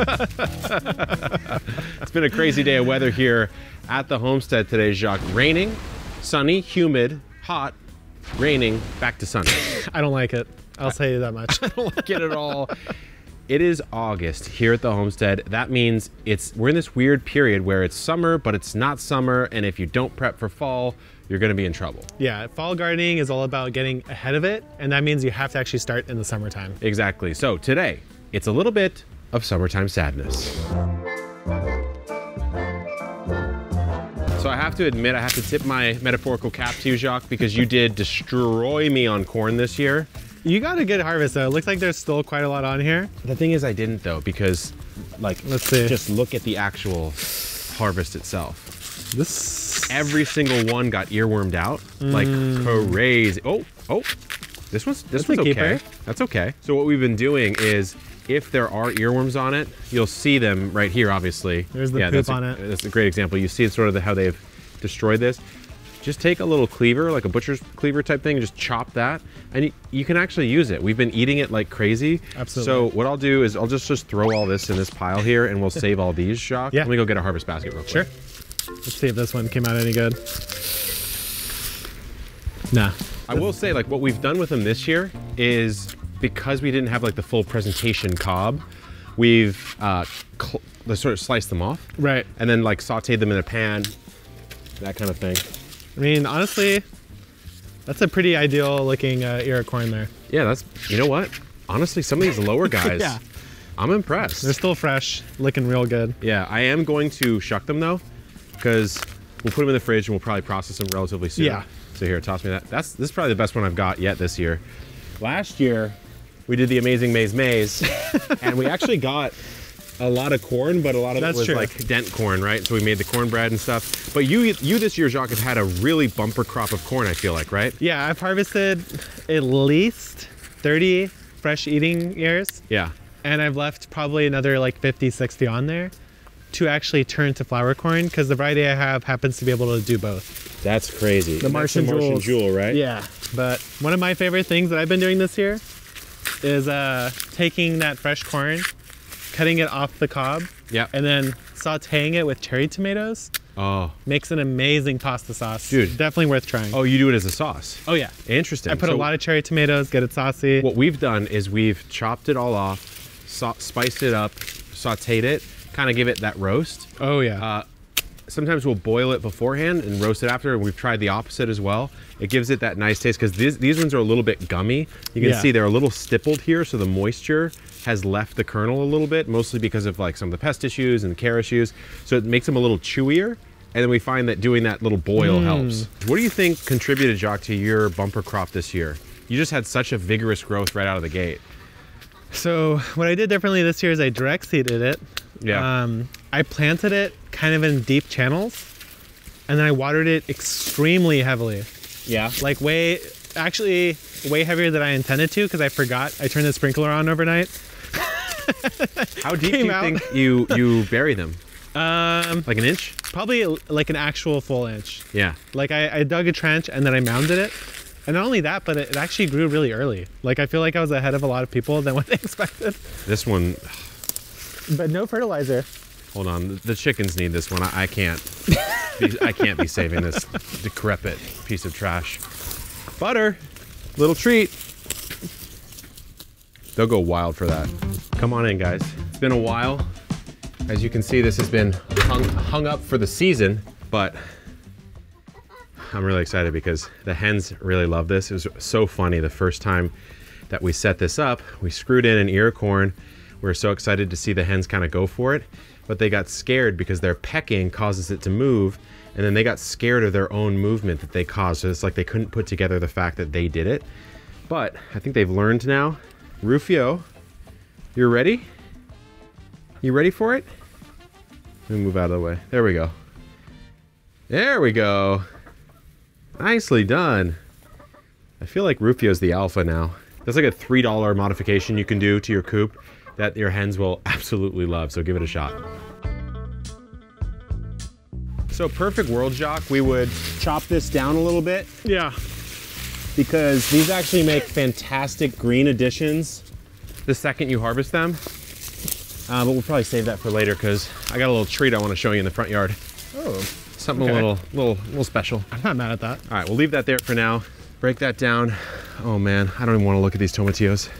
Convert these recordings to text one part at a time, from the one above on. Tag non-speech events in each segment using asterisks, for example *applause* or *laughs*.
*laughs* it's been a crazy day of weather here at the homestead today, Jacques. Raining, sunny, humid, hot, raining, back to sunny. *laughs* I don't like it. I'll tell you that much. *laughs* I don't like it at all. It is August here at the homestead. That means it's we're in this weird period where it's summer, but it's not summer, and if you don't prep for fall, you're gonna be in trouble. yeah, fall gardening is all about getting ahead of it, and that means you have to actually start in the summertime. Exactly. So today, it's a little bit of summertime sadness. So I have to admit, I have to tip my metaphorical cap to you, Jacques, because you did destroy me on corn this year. You got a good harvest though. It looks like there's still quite a lot on here. The thing is, I didn't though, because like, Let's see. just look at the actual harvest itself. This Every single one got earwormed out, like crazy. Oh, oh, this one's this Mm. That's one's keeper. okay. That's okay. So what we've been doing is, if there are earworms on it, you'll see them right here. Obviously, There's the yeah, poop that's a, on it. That's a great example. You see it sort of the, how they've destroyed this. Just take a little cleaver, like a butcher's cleaver type thing, and just chop that, and you, you can actually use it. We've been eating it like crazy. Absolutely. So what I'll do is I'll just just throw all this in this pile here, and we'll save all these. Jacques. Yeah. Let me go get a harvest basket real quick. Sure. Let's see if this one came out any good. Nah. I will say, like, what we've done with them this year is because we didn't have like the full presentation cob, we've uh, sort of sliced them off Right. and then like sauteed them in a pan, that kind of thing. I mean, honestly, that's a pretty ideal looking uh, ear of corn there. Yeah, that's you know what? Honestly, some of these lower *laughs* guys, Yeah. I'm impressed. They're still fresh, looking real good. yeah, I am going to shuck them though, because we'll put them in the fridge and we'll probably process them relatively soon. Yeah. So here, toss me that. That's this is probably the best one I've got yet this year. Last year, we did the amazing maze maze, *laughs* and we actually got a lot of corn, but a lot of That's it was true. like dent corn, right? So we made the cornbread and stuff. But you, you this year, Jacques, have had a really bumper crop of corn. I feel like, right? Yeah, I've harvested at least 30 fresh eating ears, Yeah. and I've left probably another like 50, 60 on there to actually turn to flour corn because the variety I have happens to be able to do both. That's crazy. The Martian Jewels. Jewel, right? Yeah, but one of my favorite things that I've been doing this year is uh, taking that fresh corn, cutting it off the cob, Yeah. and then sautéing it with cherry tomatoes. Oh. Makes an amazing pasta sauce. Dude. definitely worth trying. Oh, you do it as a sauce. Oh, yeah. Interesting. I put a lot of cherry tomatoes, get it saucy. What we've done is we've chopped it all off, sa- spiced it up, sauteed it, kind of give it that roast. oh yeah. Uh, sometimes we'll boil it beforehand and roast it after, and we've tried the opposite as well. It gives it that nice taste because these, these ones are a little bit gummy. You can Yeah. see they're a little stippled here, so the moisture has left the kernel a little bit, mostly because of like some of the pest issues and the care issues. So it makes them a little chewier. And then we find that doing that little boil Mm. helps. What do you think contributed, Jacques, to your bumper crop this year? You just had such a vigorous growth right out of the gate. So what I did differently this year is I direct seeded it. Yeah. Um, I planted it kind of in deep channels, and then I watered it extremely heavily, yeah. like way, actually way heavier than I intended to because I forgot. I turned the sprinkler on overnight. *laughs* How deep do you out. think you you *laughs* bury them? Um, Like an inch? probably like an actual full inch. Yeah. Like I, I dug a trench and then I mounded it. And not only that, but it, it actually grew really early. Like I feel like I was ahead of a lot of people than what *laughs* they expected. This one, But no fertilizer. Hold on. The chickens need this one. I, I can't. be, *laughs* I can't be saving this decrepit piece of trash. Butter, little treat. They'll go wild for that. Come on in, guys. It's been a while. As you can see, this has been hung, hung up for the season, but I'm really excited because the hens really love this. It was so funny the first time that we set this up. We screwed in an ear of corn. We were so excited to see the hens kind of go for it, but they got scared because their pecking causes it to move, and then they got scared of their own movement that they caused. So it's like they couldn't put together the fact that they did it. But I think they've learned now. Rufio, you're ready? You ready for it? Let me move out of the way. There we go. There we go. Nicely done. I feel like Rufio's the alpha now. That's like a $3 modification you can do to your coop that your hens will absolutely love, so give it a shot. So perfect world, Jacques, we would chop this down a little bit Yeah. because these actually make fantastic green additions the second you harvest them. Uh, but we'll probably save that for later because I got a little treat I want to show you in the front yard. Oh, Something Okay. a little, little, little special. I'm not mad at that. All right, we'll leave that there for now. Break that down. Oh man, I don't even want to look at these tomatillos.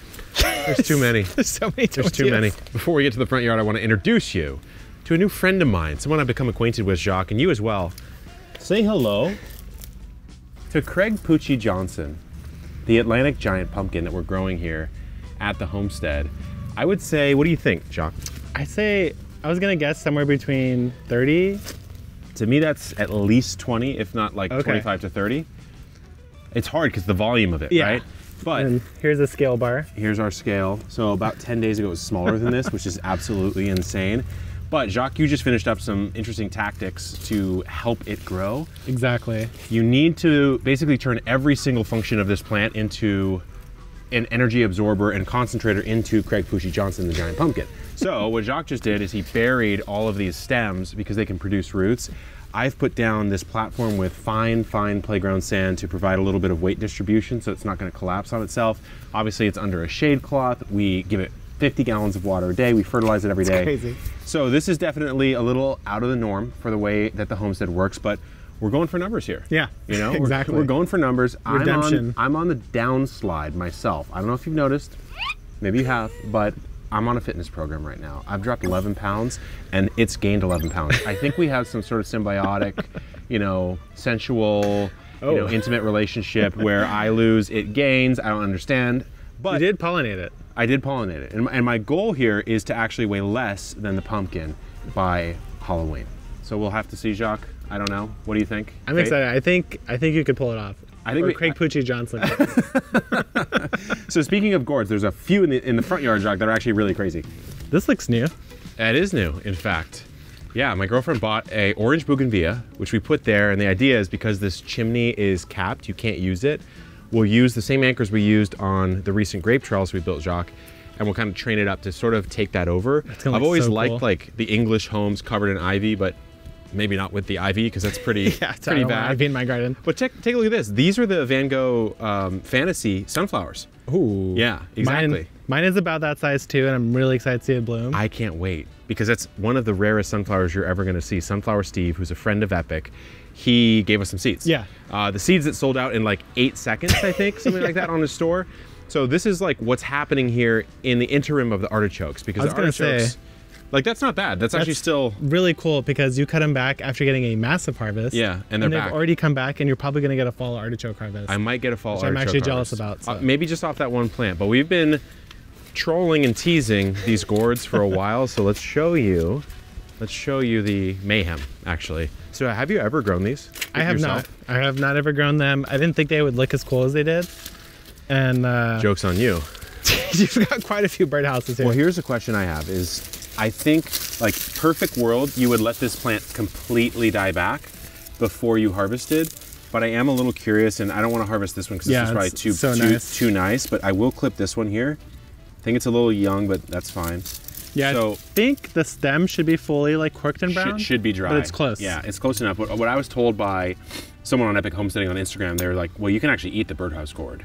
There's too many. *laughs* There's so many. There's too many. Before we get to the front yard, I want to introduce you to a new friend of mine, someone I've become acquainted with, Jacques, and you as well. Say hello to Craig Pucci Johnson, the Atlantic giant pumpkin that we're growing here at the homestead. I would say, what do you think, Jacques? I say I was gonna guess somewhere between 30. To me, that's at least 20, if not like Okay. 25 to 30. It's hard because the volume of it, Yeah. right? But And here's a scale bar. here's our scale. So about 10 days ago, it was smaller than this, which is absolutely insane. But Jacques, you just finished up some interesting tactics to help it grow. Exactly. You need to basically turn every single function of this plant into an energy absorber and concentrator into Craig Pucci Johnson, the giant pumpkin. So what Jacques just did is he buried all of these stems because they can produce roots. I've put down this platform with fine, fine playground sand to provide a little bit of weight distribution so it's not gonna collapse on itself. Obviously it's under a shade cloth. We give it 50 gallons of water a day. We fertilize it every day. crazy. So this is definitely a little out of the norm for the way that the homestead works, but we're going for numbers here. Yeah, You know, *laughs* We're- exactly. We're, going for numbers. Redemption. I'm on, I'm on the downslide myself. I don't know if you've noticed. Maybe you have, but I'm on a fitness program right now. I've dropped 11 pounds and it's gained 11 pounds. I think we have some sort of symbiotic, you know, sensual, you know, Oh. intimate relationship where I lose, it gains. I don't understand. But You did pollinate it. I did pollinate it. And my, and my goal here is to actually weigh less than the pumpkin by Halloween. So we'll have to see, Jacques. I don't know. What do you think? I'm excited. I think I think you could pull it off. I think or we- Craig Pucci Johnson. *laughs* So speaking of gourds, there's a few in the, in the front yard, Jacques, that are actually really crazy. this looks new. It is new, in fact. Yeah, my girlfriend bought a orange bougainvillea, which we put there, and the idea is because this chimney is capped, you can't use it. We'll use the same anchors we used on the recent grape trellis we built, Jacques, and we'll kind of train it up to sort of take that over. I've always so liked cool. like the English homes covered in ivy, but maybe not with the ivy because that's pretty *laughs* Yeah, it's pretty bad. I've in my garden. But check, take a look at this. These are the Van Gogh um, Fantasy sunflowers. Ooh. Yeah, exactly. Mine, mine is about that size too, and I'm really excited to see it bloom. I can't wait because that's one of the rarest sunflowers you're ever going to see. Sunflower Steve, who's a friend of Epic, he gave us some seeds. Yeah. Uh, the seeds that sold out in like eight seconds, I think, *laughs* something like that on his store. So this is like what's happening here in the interim of the artichokes because I was the gonna say- artichokes, like that's not bad. That's, actually still really cool because you cut them back after getting a massive harvest. Yeah, and they're they've back. already come back, and you're probably going to get a fall artichoke harvest. I might get a fall artichoke. Which I'm actually jealous harvest. about, Uh, maybe just off that one plant, but we've been trolling and teasing these gourds for a *laughs* while. So let's show you. Let's show you the mayhem. Actually, so have you ever grown these? I have yourself? not. I have not ever grown them. I didn't think they would look as cool as they did. And uh, Jokes on you. *laughs* you've got quite a few birdhouses here. Well, here's a question I have: Is I think like perfect world, you would let this plant completely die back before you harvested. But I am a little curious, and I don't want to harvest this one because Yeah, this is probably too so too, nice. too nice. But I will clip this one here. I think it's a little young, but that's fine. yeah, so- I think the stem should be fully like corked and brown. Should, should be dry. But it's close. Yeah, it's close enough. What, what I was told by someone on Epic Homesteading on Instagram, they were like, well, you can actually eat the birdhouse gourd.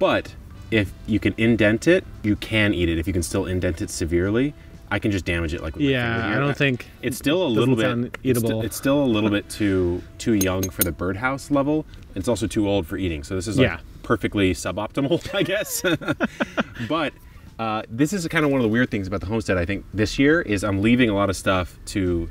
But if you can indent it, you can eat it. If you can still indent it severely, I can just damage it like with Yeah, finger I don't think it's still a little bit it's eatable. It's, still a little bit too too young for the birdhouse level. It's also too old for eating. So this is like Yeah. perfectly suboptimal, *laughs* I guess. *laughs* but uh, this is kind of one of the weird things about the homestead. I think this year is I'm leaving a lot of stuff to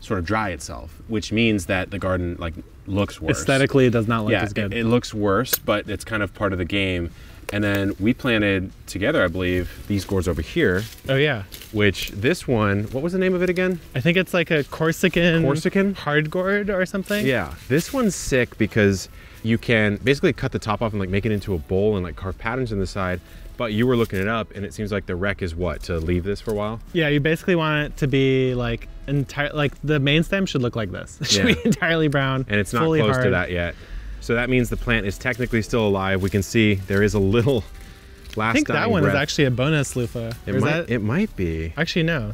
sort of dry itself, which means that the garden like looks worse. aesthetically it does not look yeah, as good. It, it looks worse, but it's kind of part of the game. And then we planted together, I believe, these gourds over here, oh yeah, which this one, what was the name of it again? I think it's like a Corsican Corsican? hard gourd or something. Yeah, this one's sick because you can basically cut the top off and like make it into a bowl and like carve patterns in the side. But you were looking it up, and it seems like the rec is what to leave this for a while. Yeah, you basically want it to be like entire like the main stem should look like this. *laughs* It should Yeah. be entirely brown. and it's not close to that yet. So that means the plant is technically still alive. We can see there is a little *laughs* last. I think that one is actually a bonus loofah. It is might. that It might be. actually no.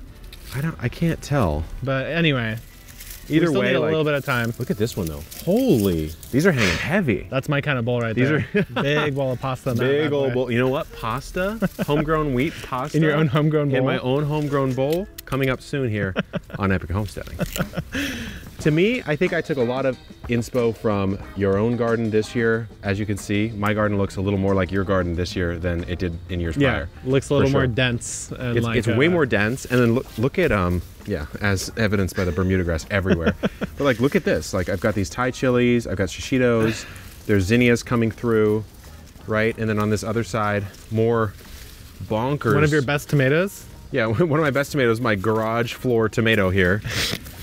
I don't. I can't tell. But anyway, Either way, a like, little bit of time. look at this one though. Holy, these are hanging heavy. That's my kind of bowl right These there. These are *laughs* big bowl of pasta. Big old bowl. You know what? Pasta, *laughs* homegrown wheat pasta. In your own homegrown bowl. In my own homegrown bowl, coming up soon here on Epic Homesteading. *laughs* to me, I think I took a lot of inspo from your own garden this year. As you can see, my garden looks a little more like your garden this year than it did in years Yeah, prior. looks a little sure. more dense and It's, like it's way uh, more dense, and then look, look at um yeah, as evidenced by the Bermuda grass everywhere. *laughs* but like, look at this. Like, I've got these Thai chilies, I've got shishitos, there's zinnias coming through, right? And then on this other side, more bonkers. One of your best tomatoes. Yeah, *laughs* one of my best tomatoes, my garage floor tomato here,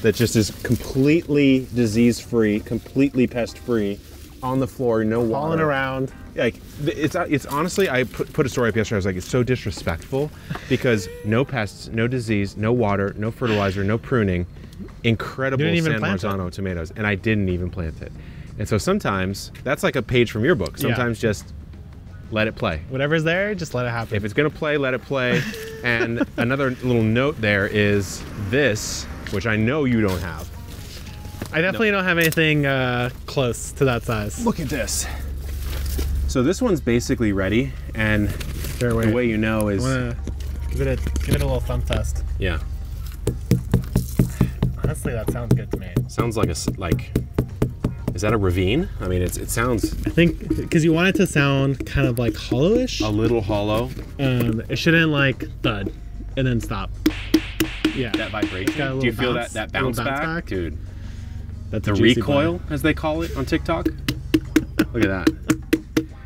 that just is completely disease free, completely pest free, on the floor, no water. Falling around. Like it's uh, it's honestly, I put, put a story up yesterday. I was like, it's so disrespectful because no pests, no disease, no water, no fertilizer, no pruning, incredible San it. Marzano tomatoes, and I didn't even plant it. And so sometimes that's like a page from your book. Yeah. Sometimes just let it play. Whatever's there, just let it happen. If it's gonna play, let it play. *laughs* and another little note there is this, which I know you don't have. I definitely don't have anything uh, close to that size. Look at this. So this one's basically ready, and Sure, the way you know is give it a give it a little thumb test. yeah. Honestly, that sounds good to me. Sounds like a like. Is that a ravine? I mean, it's it sounds I think because you want it to sound kind of like hollowish. a little hollow. Um, it shouldn't like thud and then stop. Yeah, That vibration. Do you feel bounce- that that bounce, bounce back? back. dude? that's The a recoil, bite. as they call it on TikTok. Look at that.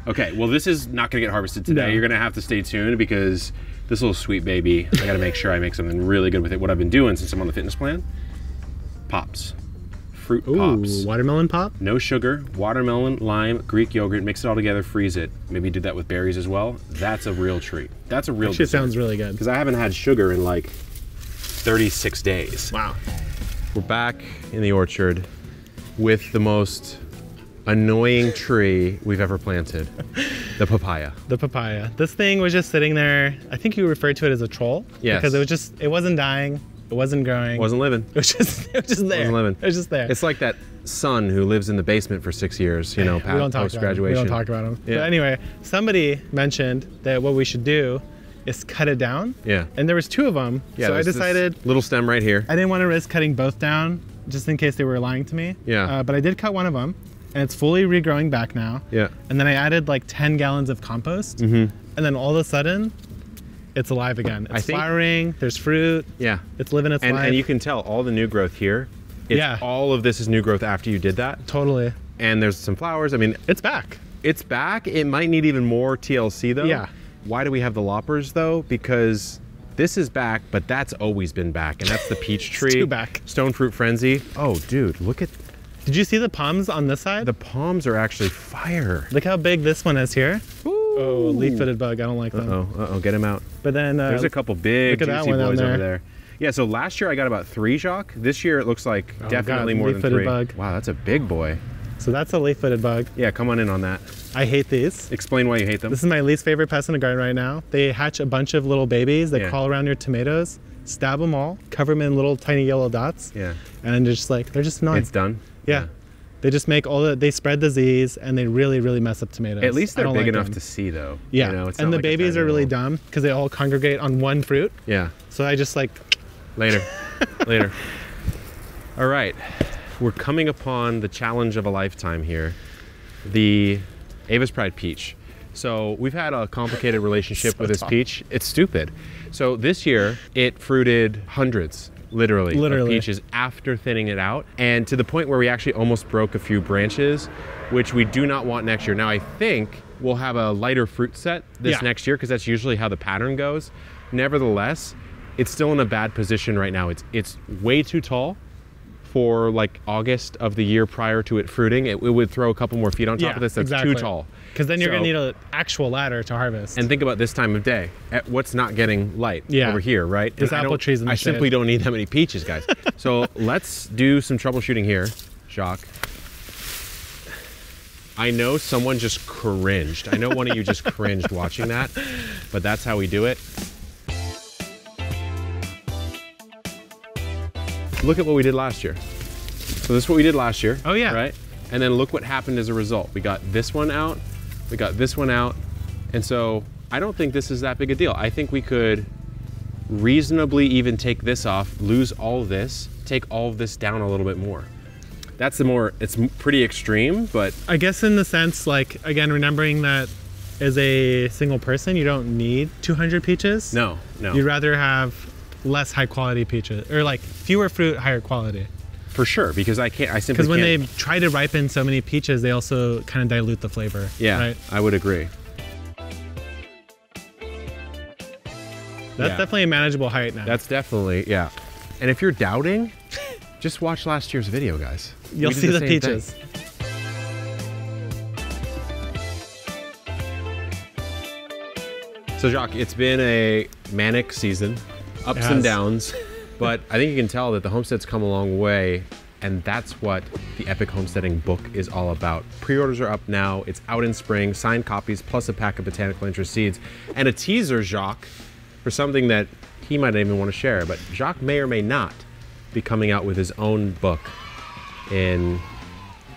Okay, well, this is not going to get harvested today. No. You're going to have to stay tuned because this little sweet baby, I got to make sure I make something really good with it. What I've been doing since I'm on the fitness plan pops, fruit Ooh, pops. watermelon pop. No sugar, watermelon, lime, Greek yogurt, mix it all together, freeze it. Maybe do that with berries as well. That's a real treat. That's a real Actually, it sounds really good. Because I haven't had sugar in like 36 days. Wow. We're back in the orchard with the most annoying tree we've ever planted the papaya. *laughs* The papaya. This thing was just sitting there. I think you referred to it as a troll. Yes. Because it was just, it wasn't dying. It wasn't growing. Wasn't living. *laughs* It was just, it was just there. Wasn't living. It was just there. It's like that son who lives in the basement for six years, you know, talk post about him. We graduation. don't talk about him. Yeah. But anyway, somebody mentioned that what we should do is cut it down. Yeah. And there was two of them. Yeah, so I decided little stem right here. I didn't want to risk cutting both down just in case they were lying to me. Yeah. Uh, but I did cut one of them, and it's fully regrowing back now. Yeah. And then I added like 10 gallons of compost, Mm-hmm. and then all of a sudden, it's alive again. It's think- flowering. There's fruit. Yeah. It's living its And, life. and you can tell all the new growth here. It's, Yeah. All of this is new growth after you did that. totally. And there's some flowers. I mean, It's back. it's back. It might need even more TLC though. Yeah. Why do we have the loppers though? Because this is back, but that's always been back, and that's the *laughs* peach tree. two back. Stone fruit frenzy. Oh, dude, look at Did you see the palms on this side? the palms are actually fire. Look how big this one is here. Oh, leaf-footed bug. I don't like them. Uh-oh, uh oh, get him out. But then uh, There's a couple big look at that juicy boys over there. there. Yeah, so last year I got about three Jacques. This year it looks like Oh, definitely God, more than three. bug. Wow, that's a big boy. so that's a leaf-footed bug. Yeah, come on in on that. I hate these. Explain why you hate them. This is my least favorite pest in the garden right now. They hatch a bunch of little babies that Yeah. crawl around your tomatoes, stab them all, cover them in little tiny yellow dots, yeah, and then they're just like they're just annoying. it's done. yeah. They just make all the they spread disease and they really really mess up tomatoes. At least they're big like enough them. to see though. Yeah, You know, it's and the like babies are really dumb because they all congregate on one fruit. Yeah. So I just like Later. *laughs* Later. All right. We're coming upon the challenge of a lifetime here the Eva's Pride peach. So we've had a complicated relationship *laughs* So with this tall. peach. It's stupid. So this year it fruited hundreds, literally, Literally. peaches after thinning it out, and to the point where we actually almost broke a few branches, which we do not want next year. Now I think we'll have a lighter fruit set this Yeah. next year because that's usually how the pattern goes. Nevertheless, it's still in a bad position right now. It's it's way too tall for like August of the year prior to it fruiting. It, it would throw a couple more feet on top yeah, of this. That's exactly. too tall. Because then you're So- gonna need an actual ladder to harvest. And think about this time of day. At what's not getting light Yeah. over here, right? There's And apple trees in the I simply don't need that many peaches, guys. *laughs* so let's do some troubleshooting here, Jacques. I know someone just cringed. I know one of you just cringed watching that, but that's how we do it. Look at what we did last year. So this is what we did last year. Oh, yeah. Right? And then look what happened as a result. We got this one out, we got this one out. And so I don't think this is that big a deal. I think we could reasonably even take this off, lose all this, take all of this down a little bit more. That's the more, it's pretty extreme, but I guess in the sense, like again, remembering that as a single person, you don't need 200 peaches. no, no. You'd rather have less high quality peaches, or like fewer fruit, higher quality. For sure, because I can't, I simply Because when can't. they try to ripen so many peaches, they also kind of dilute the flavor. yeah, Right. I would agree. That's Yeah. definitely a manageable height now. That's definitely, yeah. And if you're doubting, *laughs* just watch last year's video, guys. You'll see the, thing. peaches. So, Jacques, it's been a manic season, ups and downs, but I think you can tell that the homestead's come a long way, and that's what the Epic Homesteading book is all about. Pre orders are up now, it's out in spring, signed copies, plus a pack of Botanical Interests seeds, and a teaser, Jacques, for something that he might not even want to share. But Jacques may or may not be coming out with his own book in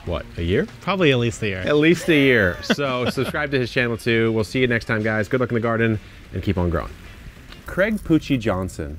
what, a year? Probably at least a year. At least a year. So *laughs* subscribe to his channel too. We'll see you next time, guys. Good luck in the garden and keep on growing. Craig Pucci Johnson